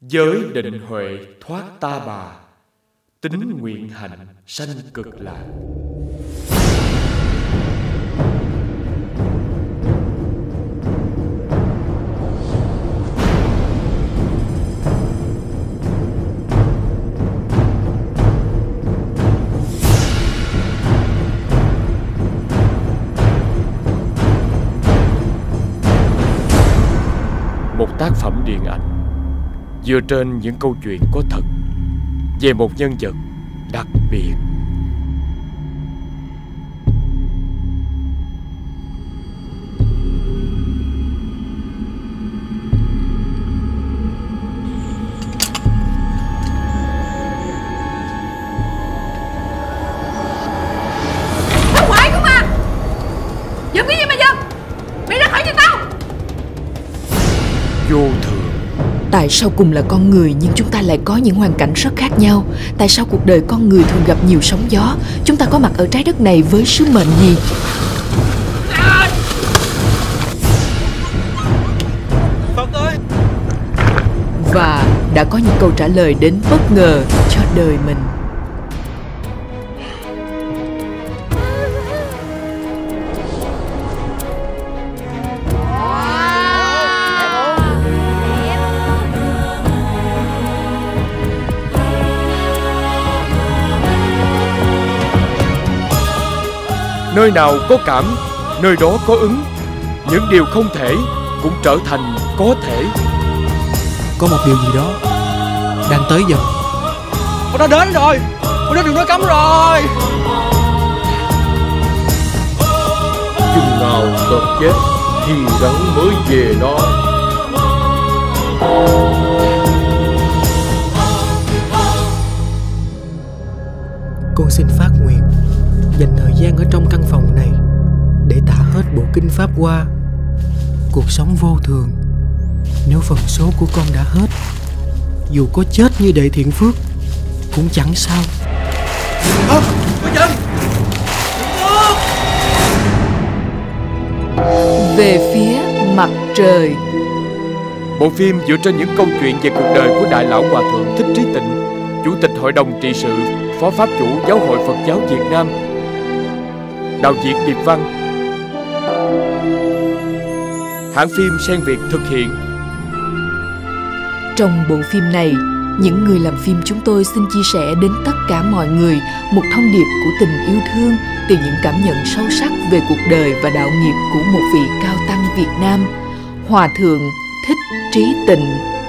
Giới định huệ thoát ta bà, Tính nguyện hạnh sanh cực lạc. Một tác phẩm điện ảnh Dựa trên những câu chuyện có thật Về một nhân vật đặc biệt. Vô thường Tại sao cùng là con người nhưng chúng ta lại có những hoàn cảnh rất khác nhau? Tại sao cuộc đời con người thường gặp nhiều sóng gió? Chúng ta có mặt ở trái đất này với sứ mệnh gì? Và đã có những câu trả lời đến bất ngờ cho đời mình. Nơi nào có cảm Nơi đó có ứng. Những điều không thể Cũng trở thành có thể. Có một điều gì đó Đang tới dần. Con đã đến rồi. Con đến đường nói cấm rồi. Chừng nào tợt chết thì rắn mới về đó. Con xin phát nguyện Dành thời gian ở trong căn phòng này Để tả hết bộ kinh pháp qua. Cuộc sống vô thường Nếu phần số của con đã hết Dù có chết như đệ thiện phước Cũng chẳng sao. Có chân Về phía mặt trời. Bộ phim dựa trên những câu chuyện về cuộc đời của Đại Lão Hòa Thượng Thích Trí Tịnh Chủ tịch Hội đồng trị sự Phó Pháp chủ Giáo hội Phật giáo Việt Nam Đạo diễn Điệp Văn. Hãng phim Sen Việt thực hiện. Trong bộ phim này, những người làm phim chúng tôi xin chia sẻ đến tất cả mọi người một thông điệp của tình yêu thương từ những cảm nhận sâu sắc về cuộc đời và đạo nghiệp của một vị cao tăng Việt Nam, Hòa thượng Thích Trí Tịnh.